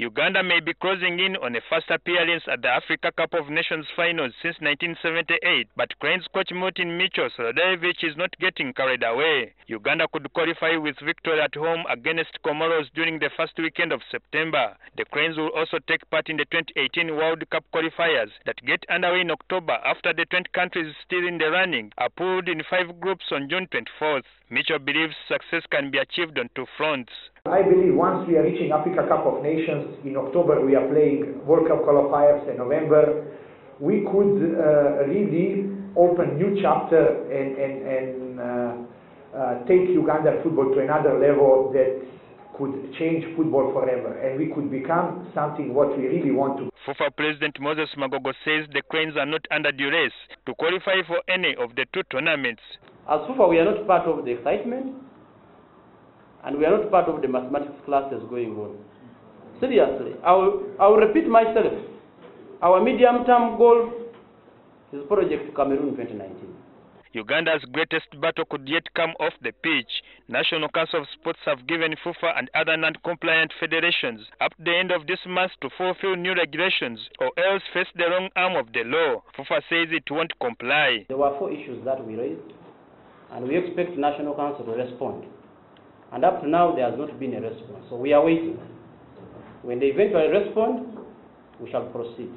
Uganda may be closing in on a first appearance at the Africa Cup of Nations finals since 1978, but Cranes coach Milutin Micho Sredojevic is not getting carried away. Uganda could qualify with victory at home against Comoros during the first weekend of September. The Cranes will also take part in the 2018 World Cup qualifiers that get underway in October after the 20 countries still in the running are pooled in five groups on June 24th. Micho believes success can be achieved on two fronts. I believe once we are reaching Africa Cup of Nations in October, we are playing World Cup qualifiers in November. We could uh, really open new chapter and, and, and uh, uh, take Uganda football to another level that could change football forever, and we could become something what we really want to. FUFA President Moses Magogo says the Cranes are not under duress to qualify for any of the two tournaments. As FUFA, we are not part of the excitement and we are not part of the mathematics classes going on. Seriously, I will, I will repeat myself. Our medium-term goal is Project Cameroon 2019. Uganda's greatest battle could yet come off the pitch. National Council of Sports have given FUFA and other non-compliant federations up to the end of this month to fulfill new regulations or else face the wrong arm of the law. FUFA says it won't comply. There were four issues that we raised and we expect National Council to respond. And up to now, there has not been a response. So we are waiting. When they eventually respond, we shall proceed.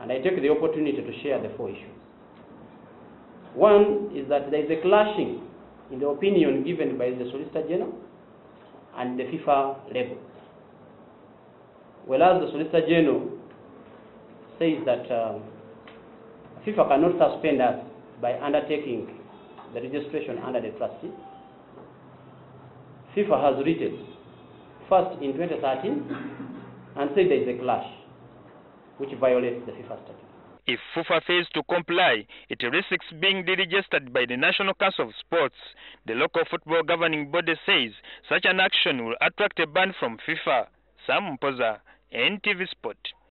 And I take the opportunity to share the four issues. One is that there is a clashing in the opinion given by the Solicitor General and the FIFA level. Whereas the Solicitor General says that uh, FIFA cannot suspend us by undertaking the registration under the trustee. FIFA has written first in 2013 and said there is a clash which violates the FIFA statute. If FUFA fails to comply, it risks being deregistered by the National Council of Sports. The local football governing body says such an action will attract a ban from FIFA. Sam Mpoza, NTV Sport.